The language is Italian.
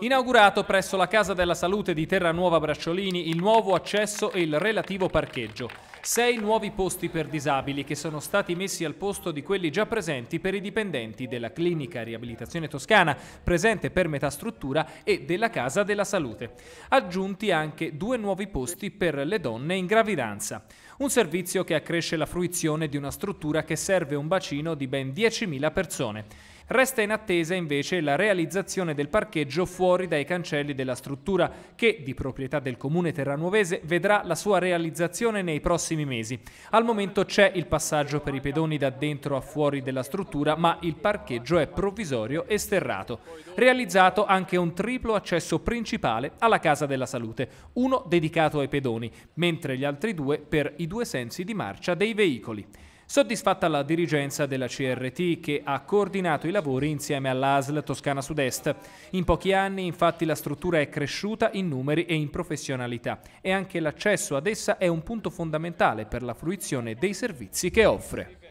Inaugurato presso la Casa della Salute di Terranuova Bracciolini il nuovo accesso e il relativo parcheggio. Sei nuovi posti per disabili che sono stati messi al posto di quelli già presenti per i dipendenti della Clinica Riabilitazione Toscana, presente per metà struttura, e della Casa della Salute. Aggiunti anche due nuovi posti per le donne in gravidanza. Un servizio che accresce la fruizione di una struttura che serve un bacino di ben 10.000 persone. Resta in attesa invece la realizzazione del parcheggio fuori dai cancelli della struttura che, di proprietà del comune terranuovese, vedrà la sua realizzazione nei prossimi mesi. Al momento c'è il passaggio per i pedoni da dentro a fuori della struttura, ma il parcheggio è provvisorio e sterrato. Realizzato anche un triplo accesso principale alla Casa della Salute, uno dedicato ai pedoni, mentre gli altri due per i due sensi di marcia dei veicoli. Soddisfatta la dirigenza della CRT che ha coordinato i lavori insieme all'ASL Toscana Sud-Est. In pochi anni infatti la struttura è cresciuta in numeri e in professionalità e anche l'accesso ad essa è un punto fondamentale per la fruizione dei servizi che offre.